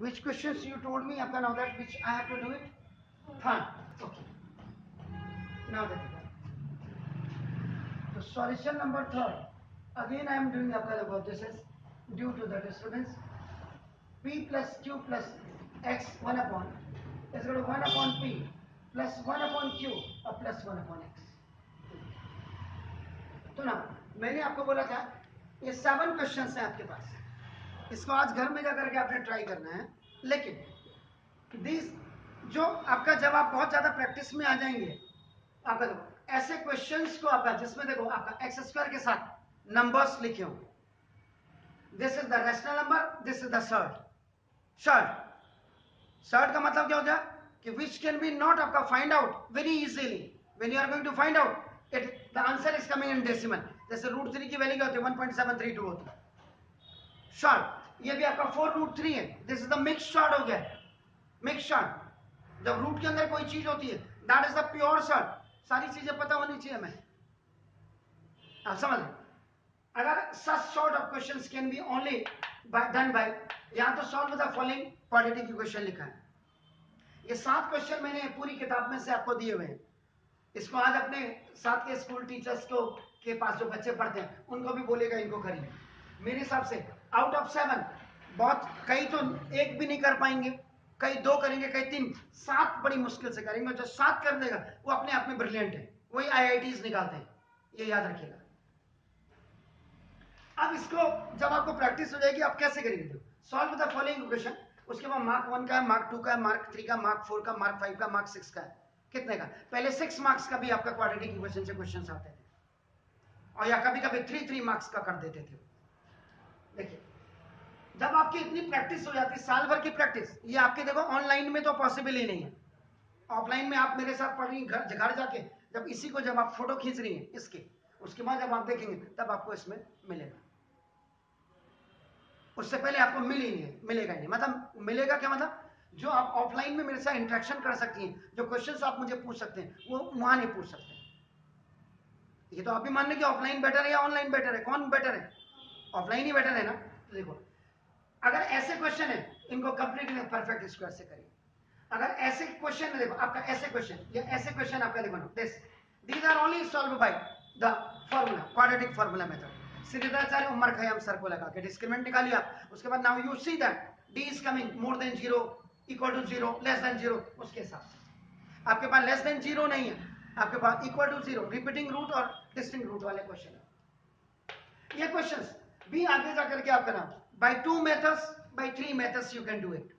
which questions you told me after now that which I have to do it? Fine. Okay. Now that so solution number third. Again I am doing after about this is due to the disturbance. P plus Q plus X 1 upon is equal to 1 upon P plus 1 upon Q or plus 1 upon X. तो ना मैंने आपको बोला था ये seven question हैं आपके पास इसको आज घर में जाकर के आपने ट्राई करना है। लेकिन दिस जो आपका जब आप बहुत ज़्यादा प्रैक्टिस में आ जाएँगे, आपका देखो ऐसे क्वेश्चंस को आपका, जिसमें देखो, आपका एक्स स्क्वायर के साथ नंबर्स लिखे हो this is the rational number this is the surd surd surd का मतलब क्या हो गया? कि विच कैन बी नॉट आपका find out very easily when you are going to find out it the answer is coming in decimal जैसे root three की value क्या होती है? वन होती है। शॉर्ट ये भी आपका फोर रूट थ्री है. This is the mix surd हो गया. मिक्स शॉर्ट जब रूट के अंदर कोई चीज़ होती है that is the pure surd सारी चीज़ें पता होनी चाहिए हमें. आप समझ अगर such sort of questions can be only done by यहाँ तो solve the following quadratic equation लिखा है. ये सात क्वेश्चन मैंने पूरी किताब में से आपको दिए हुए हैं. इसको आज अपने साथ के स्कूल टीचर्स को, के पास जो बच्चे पढ़ते हैं, उनको भी बोलेगा, इनको करिए. मेरे हिसाब से आउट ऑफ़ सेवन बहुत, कई तो एक भी नहीं कर पाएँगे। कई दो करेंगे, कई तीन, सात बड़ी मुश्किल से करेंगे। जो सात कर देगा, वो अपने आप में ब्रिलियंट है। वही आई निकालते हैं। ये याद रखिएगा। अब इसको, जब आपको प्रैक्टिस हो जाएगी, आप कैसे करेंगे? सॉल्व द फॉलोइंग क्वेश्चन उसके बाद मार्क वन का है मार्क टू का है मार्क थ्री का मार्क फोर का मार्क फाइव का मार्क सिक्स का है। कितने का? पहले सिक्स मार्क्स का भी आपका क्वाड्रेटिक इक्वेशन से क्वेश्चन आते थे। और या कभी कभी थ्री थ्री मार्क्स का कर देते थे। देखिए, जब आपकी इतनी प्रैक्टिस हो जाती है साल भर की प्रैक्टिस ये आपके देखो ऑनलाइन में तो पॉसिबल ही नहीं है। ऑफलाइन में आप मेरे साथ पढ़ रही घर घर जाके, जब इसी को जब आप फ़ोटो खींच रही हैं, इसके, उसके बाद जब आप देखेंगे, तब आपको इसमें मिलेगा। उससे पहले आपको मिल ही नहीं मिलेगा ही नहीं। मतलब मिलेगा क्या मतलब? जो आप ऑफलाइन में मेरे साथ इंटरेक्शन कर सकती हैं, जो क्वेश्चन आप मुझे पूछ सकते हैं, वो वहाँ नहीं पूछ सकते। ये तो आप भी मान लें कि ऑफलाइन बेटर है या ऑनलाइन बेटर है? कौन बेटर है? ऑफलाइन ही बेटर है ना तो देखो, अगर ऐसे क्वेश्चन है, इनको कंप्लीट परफेक्ट स्क्वायर से करिए। अगर ऐसे क्वेश्चन देखो, आपका ऐसे क्वेश्चन या ऐसे क्वेश्चन आपका देखो this these are only solve by the formula quadratic formula method Sridharacharya Omar Khayyam sir को लगा के डिस्क्रिमिनेंट निकालिए उसके बाद now you see that d is coming more than zero equal to zero less than zero उसके हिसाब से आपके पास लेस देन ज़ीरो नहीं है, आपके पास equal to zero repeating root और डिस्टिंग रूट वाले क्वेश्चन है। ये क्वेश्चंस भी आगे जाकर के आप करना by two methods by three methods you can do it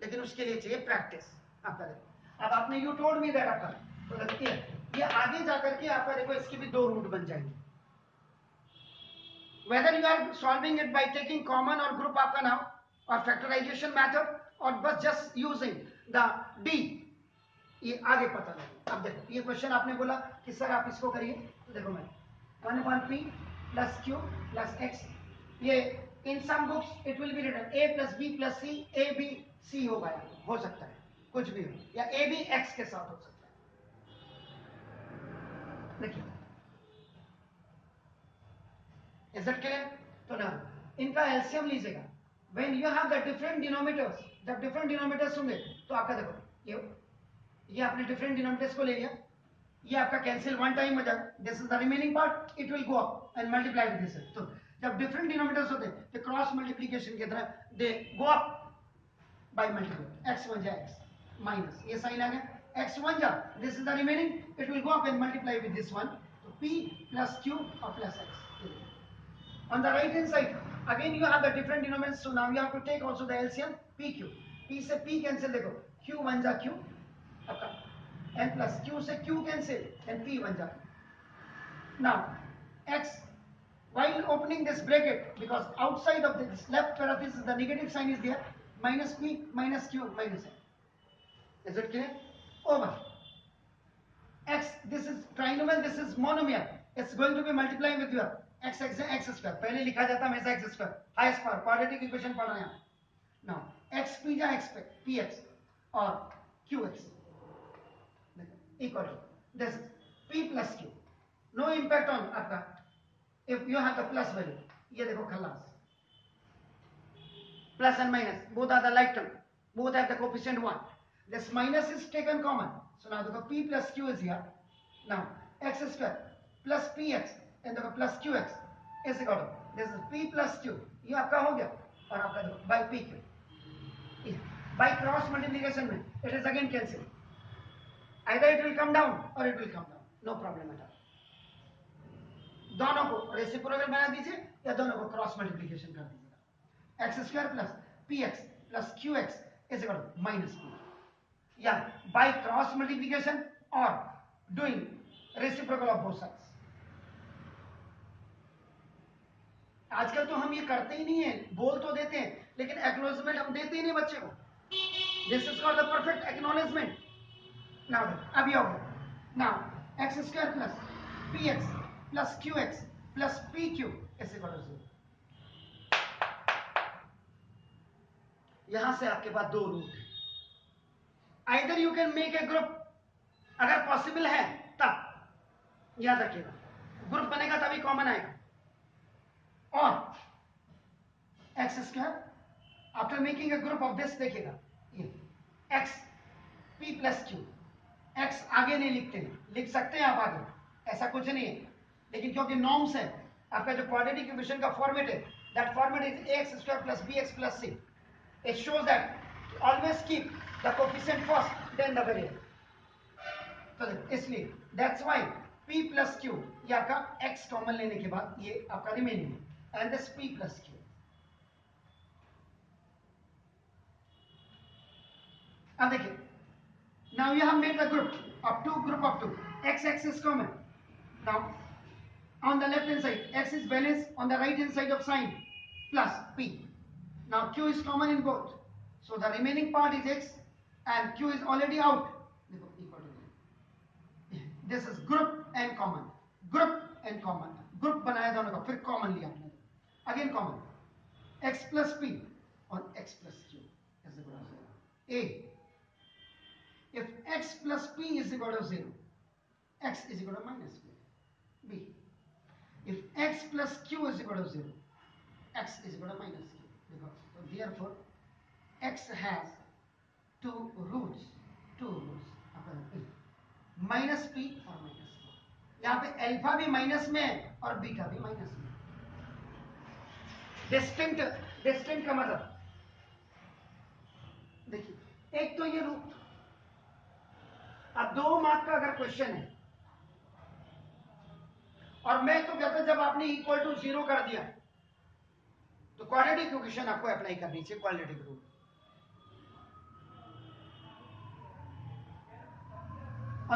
लेकिन उसके लिए चाहिए प्रैक्टिस आप करें? अब आपने यू टोल्ड मी दैट आपका तो देखिए ये आगे जाकर के आपका देखो, इसके भी दो रूट बन जाएँगे. Whether you are solving it by taking common or group आपका नाम और फैक्टराइजेशन मेथड और बस जस्ट यूजिंग द डी ये आगे पता लगे. अब देखो, ये क्वेश्चन आपने बोला कि सर आप इसको करिए तो देखो मैं one one p plus q plus x ये in some books it will be written a plus b plus c a b c हो गया, हो सकता है, कुछ भी हो, या ए बी एक्स के साथ हो सकता है। देखिए इज़ इट क्लियर तो ना, इनका एल्सियम लीजिएगा। When you have the different denominators जब डिफरेंट डिनोमीटर्स होंगे तो आपका देखो, ये ये आपने डिफरेंट डिनोमीटर्स को ले लिया, ये आपका कैंसिल वन टाइम हो जाएगा this is the remaining part it will go up and multiply with this तो जब डिफरेंट डिनोमीटर्स होते हैं तो क्रॉस मल्टीप्लिकेशन की तरह they go up by multiply x one जा एक्स माइनस ये साइन आ गया. एक्स वन जा. This is the remaining it will go up and multiply with this one p plus q और plus x. On the right hand side, again you have the different denominators. So now you have to take also the LCM PQ P से P cancel देखो. Q one जा Q. आपका N plus Q से Q cancel and P one जा now, X while opening this bracket because outside of this left parenthesis the negative sign is there minus P minus Q minus N is it clear over X this is trinomial this is monomial it's going to be multiplying with your x x x square पहले लिखा जाता हमेशा x square high square quadratic equation पढ़ रहे हैं now x p जा x पे p x और q x equal to this p plus q no impact on आपका if you have the plus value ये देखो खलास plus and minus both are the like term both have the coefficient 1 this minus is taken common so now the p plus q is here now x square plus px and the plus qx is equal to this is p plus q ये आपका हो गया और आपका देखो by pq by cross multiplication में it is again cancelled either it will come down or it will come down no problem at all दोनों को रेसिप्रोकल बना दीजिए या दोनों को क्रॉस मल्टीप्लीकेशन कर दीजिएगा। X square plus p x plus q x is equal minus p या बाय क्रॉस मल्टीप्लीकेशन और doing reciprocal of both sides आजकल तो हम ये करते ही नहीं है, बोल तो देते हैं, लेकिन एक्नोलेजमेंट हम देते ही नहीं बच्चे को। This is called the perfect acknowledgement now अभी आओ। Now x square plus p x plus q x plus p q is equal to zero यहाँ से आपके पास दो रूट है। Either you can make a group अगर पॉसिबल है, तब। याद रखिएगा। ग्रुप बनेगा तभी कॉमन आएगा। और x square after making a group of this देखिएगा। X p plus q x आगे नहीं लिखते लिख सकते हैं आप आगे। ऐसा कुछ नहीं है। लेकिन क्योंकि नॉर्म्स है, आपका जो क्वाड्रेटिक इक्वेशन का फॉर्मेट है that format is x square plus b x plus c it shows that always keep the coefficient first then the variable तो इसलिए that's why p plus q ये आपका एक्स कॉमन लेने के बाद ये आपका remaining and this p plus q अब देखिए now you have made the group of two group of two x x is common now on the left hand side x is balanced on the right hand side of sign plus p now q is common in both so the remaining part is x and q is already out equal to this is group and common group and common group बनाया दोनों का फिर common लिया आपने again common x plus p on x plus q is equal to zero a if x plus p is equal to zero x is equal to minus p b if x plus q is equal to zero x is equal to minus q because so therefore x has two roots two roots minus p और minus q यहाँ पे alpha भी minus में है और beta भी minus में distinct distinct का मतलब देखिए एक तो ये रूट अब दो मार्क का अगर क्वेश्चन है और मैं तो कहता जब आपने इक्वल टू ज़ीरो कर दिया तो क्वालिटी इक्वेशन आपको अप्लाई करनी चाहिए क्वालिटी रूल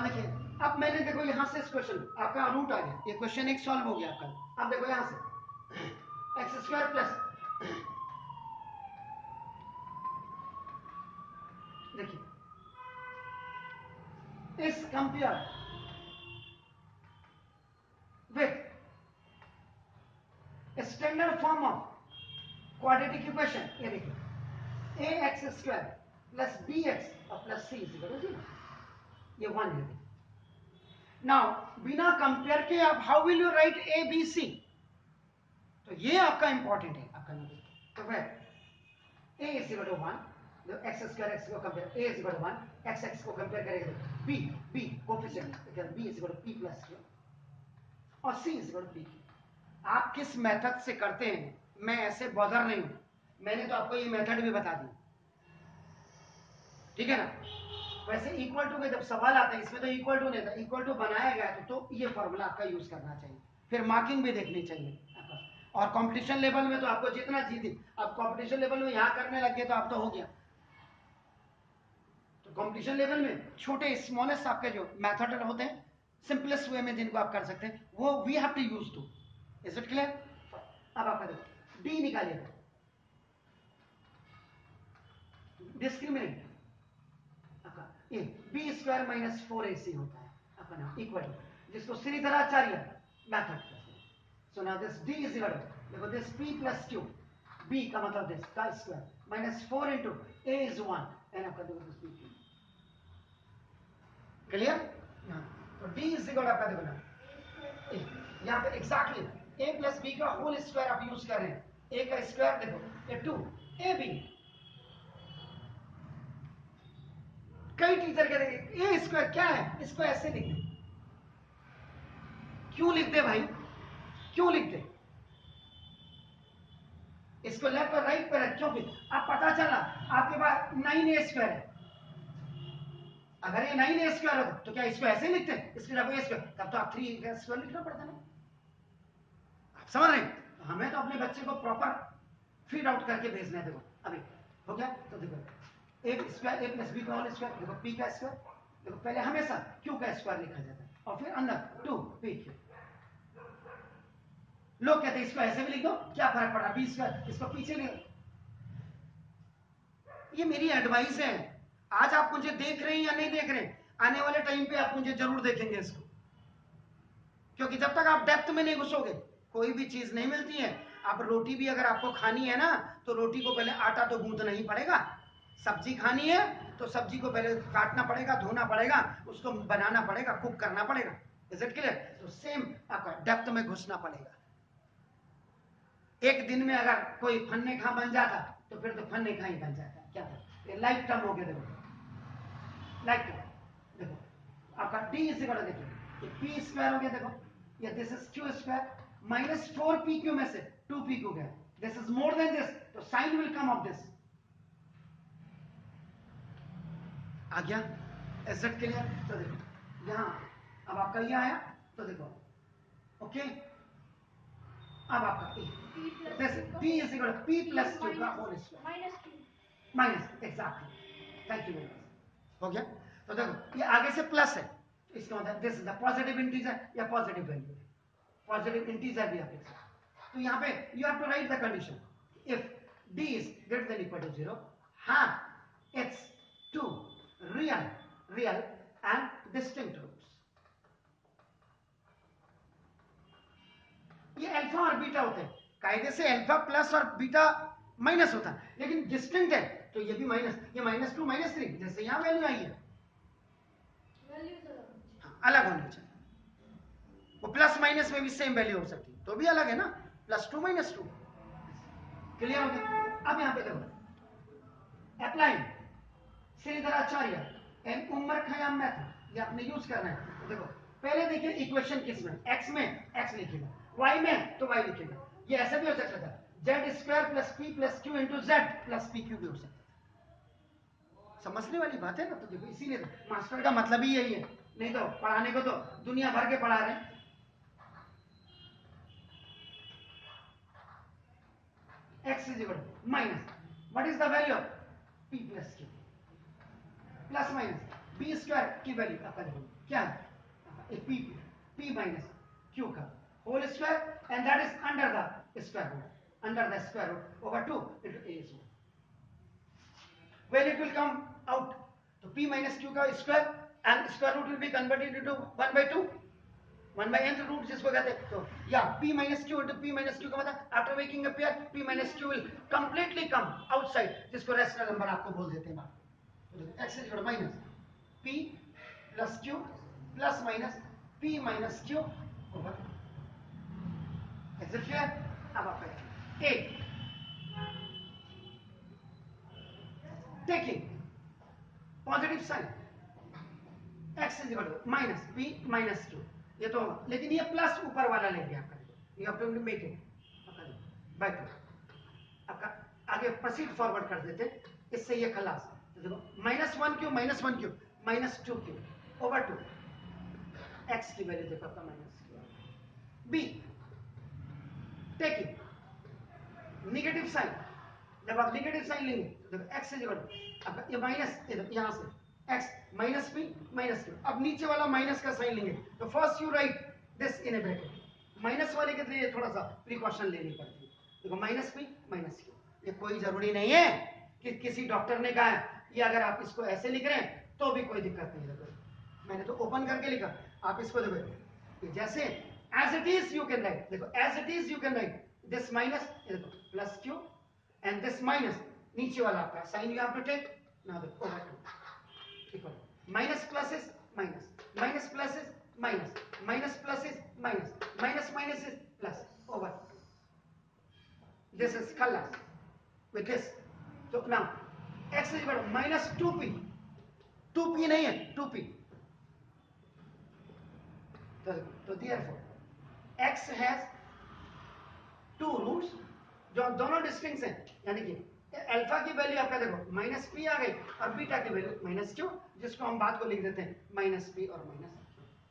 देखिए, अब मैंने देखो यहाँ से इस क्वेश्चन आपका रूट आ गया। ये क्वेश्चन एक सॉल्व हो गया आपका। अब देखो यहाँ से। एक्स स्क्वायर प्लस देखिए, इस compared with standard form of quadratic equation. ये देखिए a x square plus b x और c is equal to zero. ये वन है नाउ बिना कंपेयर के आप how will you write a b c तो ये आपका इंपॉर्टेंट है, आपका तो ए इज़ इक्वल टू जो एक्स स्क्वायर एक्स को compare a is equal to one x x को कंपेयर करेंगे तो b b coefficient b is equal to p plus और c is equal to p आप किस मेथड से करते हैं? मैं ऐसे बॉदर नहीं हूँ। मैंने तो आपको ये मेथड भी बता दी। ठीक है ना? वैसे इक्वल टू के जब सवाल आता है इसमें तो इक्वल टू नहीं था इक्वल टू बनाया गया तो, तो ये फॉर्मूला आपका यूज़ करना चाहिए। फिर मार्किंग भी देखनी चाहिए। और कंपटीशन लेवल में तो आपको जितना जीते अब कंपटीशन लेवल में यहाँ करने लग गए तो आप तो हो गया। तो कंपटीशन लेवल में छोटे स्मॉलेस्ट आपके जो मेथड होते हैं सिंपलेस्ट वे में जिनको आप कर सकते हैं वो we have to use two is it clear अब आपका देखो डी निकालिएगा डिस्क्रिमिनेट आपका ये b square minus four a c होता है। आपका नाम इक्वल जिसको Sridharacharya method so now this d is equal देखो this p plus q b का मतलब दिस का square minus four into a is one and आपका देखो दिस पी क्लियर तो डी इज़ इक्वल आपका देखो ना यहाँ पे एग्जैक्टली ए प्लस बी का होल स्क्वायर आप यूज़ कर। रहे हैं ए का स्क्वायर देखो, ये टू ए बी कई टीचर कहते ए स्क्वायर क्या है? इसको ऐसे लिख दे। क्यों लिख दे भाई? क्यों लिख दे? इसको लेफ़्ट और राइट पर रख क्योंकि अब पता चला, आपके पास नाइन ए स्क्वायर है। अगर ये नाइन ए स्क्वायर हो तो क्या इसको ऐसे लिखते हैं? इसके जब ए स्क्वायर तब तो आप थ्री स्क्वायर लिखना पड़ता ना। आप समझ रहे हमें तो अपने बच्चे को प्रॉपर फ़ीड आउट करके भेजना है, देखो। अभी, हो गया? तो देखो, एक स्क्वायर ए प्लस बी का होल स्क्वायर देखो पी का स्क्वायर देखो, पहले हमेशा क्यू का स्क्वायर लिखा जाता है, और फिर अंदर टू पी क्यू लोग कहते हैं, इसको ऐसे भी लिख दो, क्या फ़र्क पड़ा? बी स्क्वायर इसको पीछे ले ये मेरी एडवाइस है। आज आप मुझे देख रहे हैं या नहीं देख रहे आने वाले टाइम पे आप मुझे ज़रूर देखेंगे इसको। क्योंकि जब तक आप डेप्थ में नहीं घुसोगे कोई भी चीज़ नहीं मिलती है। आप रोटी भी अगर आपको खानी है ना तो रोटी को पहले आटा तो गूंदना ही पड़ेगा। सब्ज़ी खानी है तो सब्ज़ी को पहले काटना पड़ेगा, धोना पड़ेगा, उसको बनाना पड़ेगा, कुक करना पड़ेगा। इज़ इट क्लियर तो सेम आपका डेप्थ में घुसना पड़ेगा। एक दिन में अगर कोई फन्ने खा बन जाता तो फिर तो फन्ने खा ही बन जाता। क्या था लाइफ टर्म हो गया देखो। लाइफ टर्म देखो, आपका डी इक्वल देखो ये पी स्क्वायर हो गया देखो। ये this is q square minus four p q में से टू पी क्यू गया। This is more than this तो sign will come of this आ गया। एसेट क्लियर तो देखो यहाँ अब आपका ये आया तो देखो ओके अब आपका a this p is equal to p plus q का होल स्क्वायर minus two. Minus exactly thank you very much हो गया? तो देखो ये आगे से प्लस है। तो इसका मतलब this is the positive integer या पॉजिटिव वैल्यू पॉजिटिव इंटीजर भी आप लिख सकते तो यहाँ पे you have to write the condition if d is greater than equal to 0 have its two real real and distinct roots. ये अल्फ़ा और बीटा होते हैं। कायदे से अल्फ़ा प्लस और बीटा माइनस होता है। लेकिन डिस्टिंक्ट है तो ये भी माइनस ये माइनस टू माइनस थ्री जैसे यहाँ वैल्यू आई है। Values अलग होनी चाहिए. हाँ, अलग होनी चाहिए वो प्लस माइनस में भी सेम वैल्यू हो सकती है। तो भी अलग है ना? Plus two minus two clear हो गया? अब यहाँ पे देखो। Applying Sridharacharya and Omar Khayyam method ये आपने यूज़ करना है। तो देखो, पहले देखिए इक्वेशन किसमें? एक्स में। एक्स लिखेगा। वाई में तो वाई लिखेगा। ये ऐसा भी हो सकता था। Z square plus P plus Q into Z plus P Q भी हो सकता समझने वाली बात है ना? तो देखो, इसीलिए तो। मास्टर का मतलब ही यही है। नहीं तो पढ़ाने को तो दुनिया भर के पढ़ा रहे हैं। X is equal to minus what is the value of p plus q plus minus b square की वैल्यू आपका देखो क्या है p p minus q का whole square and that is under the square root under the square root over 2 into a is 1 when it will come out तो p minus q का square and square root will be converted into 1 by 2 one by nth root जिसको कहते हैं तो या p minus Q into P minus Q का मतलब after making a pair p minus Q will completely come outside जिसको rational number आपको बोल देते हैं बात तो x is minus p plus q plus minus p minus q over clear अब आप a taking positive sign x is minus p minus q. ये तो लेकिन ये प्लस ऊपर वाला लेंगे आपका बाय आपका आगे फॉरवर्ड कर देते। इससे ये खलास। तो देखो minus one Q? Minus one Q? Minus two Q? Over two X की वैल्यू देखो आपका minus B taking negative sign जब आप निगेटिव साइन लेंगे तो देखो एक्स आपका ये माइनस यहाँ से। X minus P minus Q अब नीचे वाला माइनस का साइन लेंगे। तो first you write this in a bracket minus वाले के लिए थोड़ा सा प्रिकॉशन लेनी पड़ती है। देखो माइनस पी माइनस क्यू ये कोई ज़रूरी नहीं है कि किसी डॉक्टर ने कहा है अगर आप इसको ऐसे लिख रहे हैं तो भी कोई दिक्कत नहीं है। मैंने तो ओपन करके लिखा। आप इसको देखो। जैसे as it is you can write देखो as it is you can write this minus देखो plus Q and this minus नीचे वाला आपका sign you have to take now देखो equal minus plus is minus minus plus is minus minus plus is minus minus minus is plus over this is color with this तो ना X is equal minus two P two P नहीं है two P तो तो therefore x has two roots जो दोनों distinct हैं यानी कि अल्फ़ा की वैल्यू आपका देखो माइनस पी आ गई और बीटा की वैल्यू माइनस क्यू जिसको हम बाद को लिख देते हैं माइनस पी और minus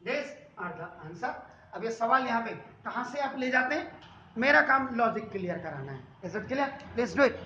this are the answer अब ये सवाल यहाँ पे कहाँ से आप ले जाते हैं? मेरा काम लॉजिक क्लियर कराना है। Is it clear let's do it